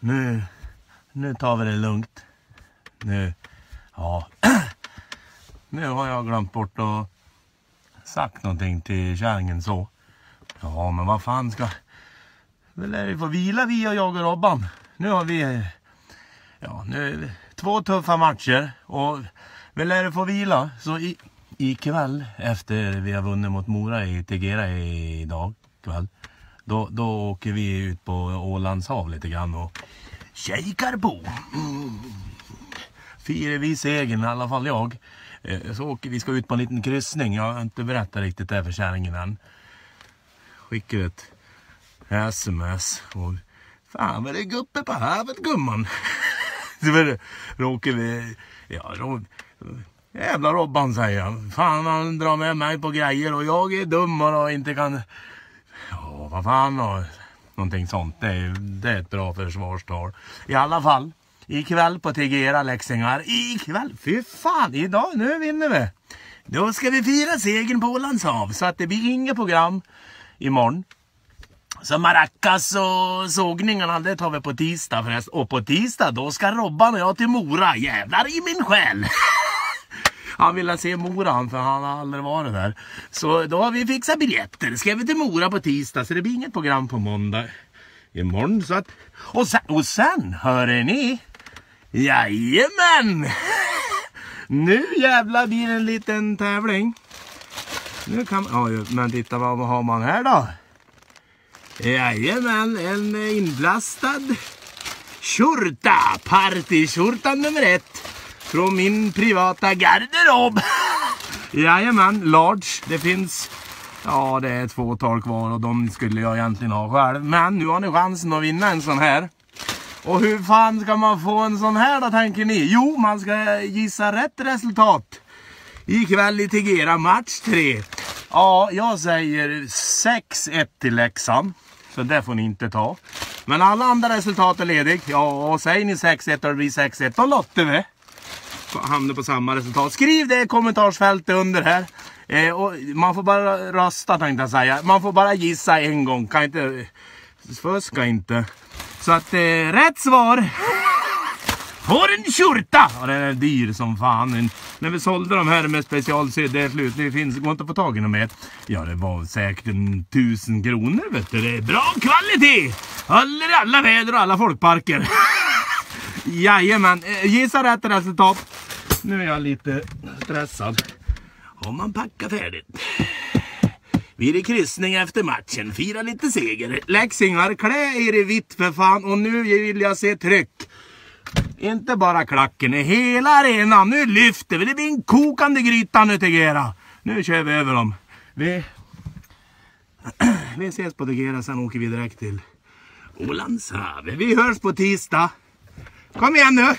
Nu, nu tar vi det lugnt. Nu, ja. Nu har jag glömt bort att sagt någonting till kärringen så. Ja, men vad fan ska... Vi lär ju få vila vi och jag och Robban. Nu har vi... Ja, nu... Två tuffa matcher och vi lär få vila. Så i, ikväll efter vi har vunnit mot Mora i Tegera idag kväll. Då, då åker vi ut på Ålands hav lite grann och kikar på. Mm. Firar vi segern, i alla fall jag. Eh, så åker vi ska ut på en liten kryssning. Jag har inte berättat riktigt det för kärringen än. Skickar ett sms och Fan vad det är guppe på havet gumman. då åker vi... Ja, då, jävla Robban säger jag. Fan han drar med mig på grejer och jag är dum och inte kan... Ja, vad fan och någonting sånt. Det är, det är ett bra försvarstal. I alla fall, ikväll på Tegera Leksingar. Ikväll, fy fan, idag, nu vinner vi. Då ska vi fira segern på Ålands hav så att det blir inget program imorgon. Så maracas och sågningarna, det tar vi på tisdag förresten. Och på tisdag, då ska Robban och jag till Mora. Jävlar i min själ! Han ville se Mora han, för han har aldrig varit där. Så då har vi fixat biljetter. Ska vi till Mora på tisdag, så det blir inget program på måndag imorgon. Så att, och, sen, och sen, hör ni? Jajamän! Nu jävlar blir det en liten tävling. Nu kan ja, men titta vad, har man här då? Jajamän, en inblastad skjorta. Partyskjortan nummer ett. Från min privata garderob. Jajamän, large. Det finns, ja det är ett fåtal kvar och de skulle jag egentligen ha själv. Men nu har ni chansen att vinna en sån här. Och hur fan ska man få en sån här då tänker ni? Jo, man ska gissa rätt resultat. Ikväll i Tegera match 3. Ja, jag säger 6-1 till Leksand. Så det får ni inte ta. Men alla andra resultat är ledig. Ja, och säger ni 6-1 och det blir 6-1, då lottar vi. Hamnar på samma resultat. Skriv det i kommentarsfältet under här. Eh, och man får bara rösta tänkte jag säga. Man får bara gissa en gång. Kan inte... Fuska inte. Så att eh, rätt svar får en skjorta! Och den är dyr som fan. När vi sålde de här med specialsydd, det är slut. Det finns, går inte att få tag i något mer. Ja, det var säkert en tusen kronor vet du. Det är bra kvalitet! Håller i alla väder och alla folkparker. Jajamän, eh, gissa rätt resultat. Nu är jag lite stressad. Har man packat färdigt? Vi är i kryssning efter matchen. Fira lite seger. Leksingar, klä er i vitt för fan. Och nu vill jag se tryck. Inte bara klacken, i hela arenan. Nu lyfter vi. Det blir en kokande gryta nu Tegera. Nu kör vi över dem. Vi, vi ses på Tegera, sen åker vi direkt till Ålandshavet. Vi hörs på tisdag. Kom igen nu!